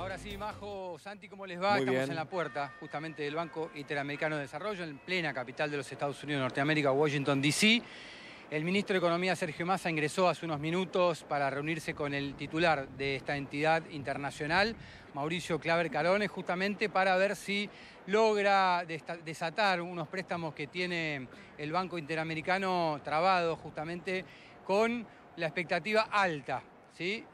Ahora sí, Majo, Santi, ¿cómo les va? Muy Estamos bien. en la puerta justamente del Banco Interamericano de Desarrollo, en plena capital de los Estados Unidos de Norteamérica, Washington, D.C. El ministro de Economía, Sergio Massa, ingresó hace unos minutos para reunirse con el titular de esta entidad internacional, Mauricio Claver Carone, justamente para ver si logra desatar unos préstamos que tiene el Banco Interamericano trabado justamente con la expectativa alta. ¿Sí?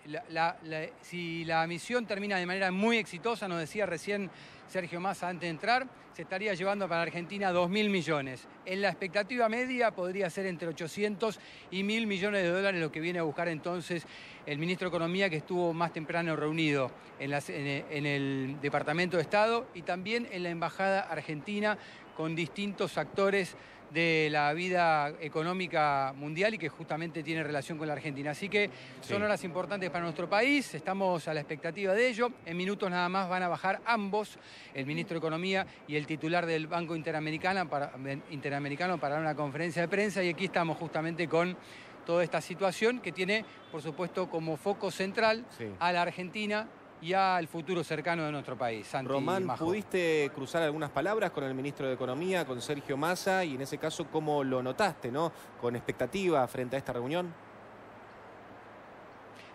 Si la misión termina de manera muy exitosa, nos decía recién Sergio Massa antes de entrar, se estaría llevando para Argentina 2.000 millones. En la expectativa media podría ser entre 800 y 1.000 millones de dólares lo que viene a buscar entonces el ministro de Economía que estuvo más temprano reunido en el Departamento de Estado y también en la Embajada Argentina con distintos actores de la vida económica mundial y que justamente tiene relación con la Argentina. Así que son Sí. horas importantes para nuestro país, estamos a la expectativa de ello. En minutos nada más van a bajar ambos, el ministro de Economía y el titular del Banco Interamericano para, Interamericano para dar una conferencia de prensa y aquí estamos justamente con toda esta situación que tiene, por supuesto, como foco central Sí. a la Argentina y al futuro cercano de nuestro país. Santi Román, Majo. ¿pudiste cruzar algunas palabras con el ministro de Economía, con Sergio Massa? Y en ese caso, ¿cómo lo notaste, no? Con expectativa frente a esta reunión.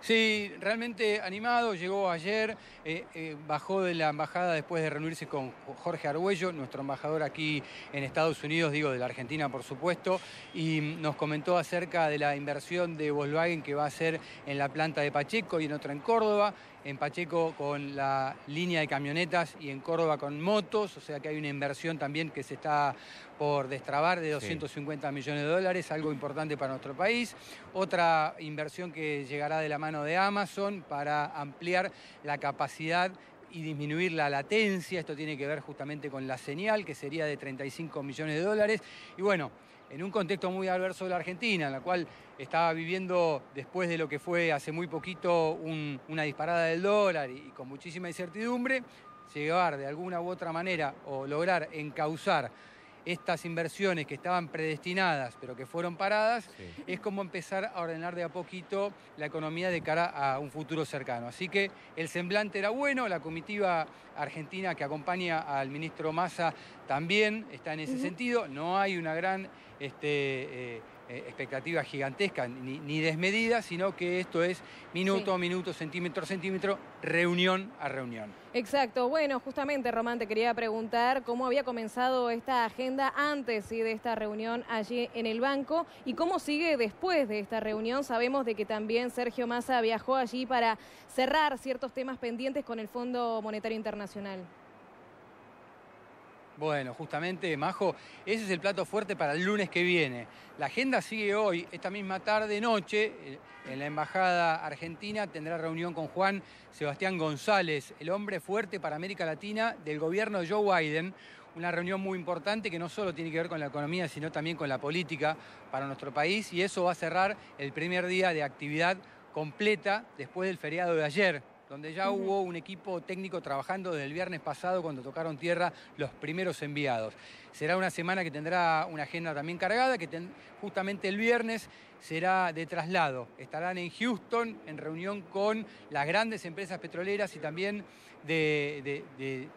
Sí, realmente animado, llegó ayer, eh, eh, bajó de la embajada después de reunirse con Jorge Argüello, nuestro embajador aquí en Estados Unidos, digo de la Argentina por supuesto, y nos comentó acerca de la inversión de Volkswagen que va a hacer en la planta de Pacheco y en otra en Córdoba, en Pacheco con la línea de camionetas y en Córdoba con motos, o sea que hay una inversión también que se está por destrabar de 250 millones de dólares, algo importante para nuestro país. Otra inversión que llegará de la mano de Amazon para ampliar la capacidad y disminuir la latencia. Esto tiene que ver justamente con la señal, que sería de 35 millones de dólares. Y bueno, en un contexto muy adverso de la Argentina, en la cual estaba viviendo, después de lo que fue hace muy poquito, un- una disparada del dólar y, y con muchísima incertidumbre, llegar de alguna u otra manera o lograr encauzar estas inversiones que estaban predestinadas pero que fueron paradas, Sí. es como empezar a ordenar de a poquito la economía de cara a un futuro cercano. Así que el semblante era bueno, la comitiva argentina que acompaña al ministro Massa también está en ese sentido, no hay una gran este, eh, eh, expectativa gigantesca ni, ni desmedida, sino que esto es minuto Sí. a minuto, centímetro a centímetro, reunión a reunión. Exacto. Bueno, justamente, Román, te quería preguntar cómo había comenzado esta agenda antes ¿sí? de esta reunión allí en el banco y cómo sigue después de esta reunión. Sabemos de que también Sergio Massa viajó allí para cerrar ciertos temas pendientes con el Fondo Monetario Internacional. Bueno, justamente, Majo, ese es el plato fuerte para el lunes que viene. La agenda sigue hoy, esta misma tarde, noche, eh, en la Embajada Argentina tendrá reunión con Juan Sebastián González, el hombre fuerte para América Latina del gobierno de Joe Biden. Una reunión muy importante que no solo tiene que ver con la economía, sino también con la política para nuestro país. Y eso va a cerrar el primer día de actividad completa después del feriado de ayer, donde ya hubo un equipo técnico trabajando desde el viernes pasado cuando tocaron tierra los primeros enviados. Será una semana que tendrá una agenda también cargada, que ten- justamente el viernes será de traslado. Estarán en Houston en reunión con las grandes empresas petroleras y también de, de- de-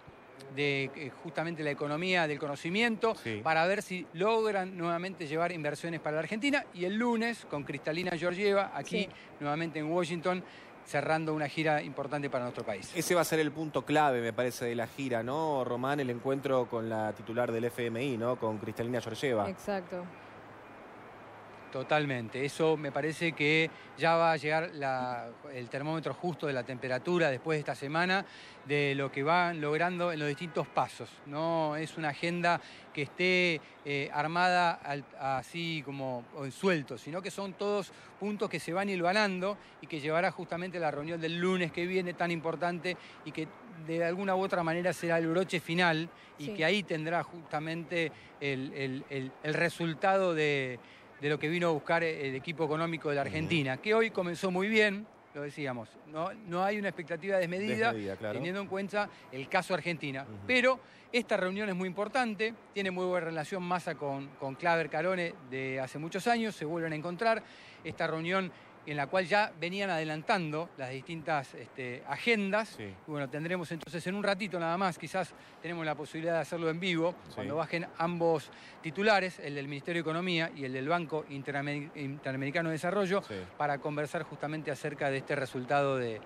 de, eh, justamente la economía del conocimiento Sí. para ver si logran nuevamente llevar inversiones para la Argentina y el lunes con Cristalina Georgieva aquí Sí. nuevamente en Washington cerrando una gira importante para nuestro país. Ese va a ser el punto clave, me parece, de la gira, ¿no, Román? El encuentro con la titular del FMI, ¿no? Con Cristalina Georgieva. Exacto. Totalmente. Eso me parece que ya va a llegar la- el termómetro justo de la temperatura después de esta semana, de lo que van logrando en los distintos pasos. No es una agenda que esté eh, armada al- así como en suelto, sino que son todos puntos que se van hilvanando y que llevará justamente a la reunión del lunes que viene tan importante y que de alguna u otra manera será el broche final y Sí. que ahí tendrá justamente el- el- el- el resultado de de lo que vino a buscar el equipo económico de la Argentina, que hoy comenzó muy bien, lo decíamos, no, no hay una expectativa desmedida, Desmedida, claro. teniendo en cuenta el caso Argentina. Pero esta reunión es muy importante, tiene muy buena relación Massa con, con Claver Carone de hace muchos años, se vuelven a encontrar. Esta reunión en la cual ya venían adelantando las distintas este, agendas. Sí. Y bueno, tendremos entonces en un ratito nada más, quizás tenemos la posibilidad de hacerlo en vivo, Sí. cuando bajen ambos titulares, el del Ministerio de Economía y el del Banco Interamer- Interamericano de Desarrollo, Sí. para conversar justamente acerca de este resultado de,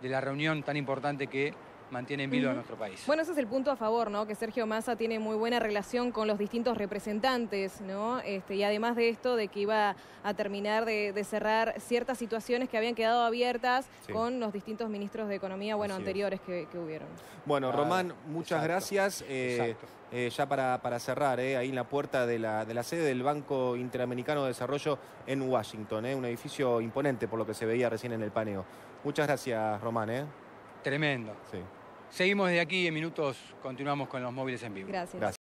de la reunión tan importante que mantiene en vilo a nuestro país. Bueno, ese es el punto a favor, ¿no? Que Sergio Massa tiene muy buena relación con los distintos representantes, ¿no? Este, y además de esto, de que iba a terminar de, de cerrar ciertas situaciones que habían quedado abiertas Sí. con los distintos ministros de Economía, bueno, Así es. anteriores que, que hubieron. Bueno, Claro, Román, muchas exacto, gracias. Eh, eh, ya para, para cerrar, eh, ahí en la puerta de la, de la sede del Banco Interamericano de Desarrollo en Washington, eh, un edificio imponente por lo que se veía recién en el paneo. Muchas gracias, Román. eh. Tremendo. Sí. Seguimos de aquí en minutos, continuamos con los móviles en vivo. Gracias. Gracias.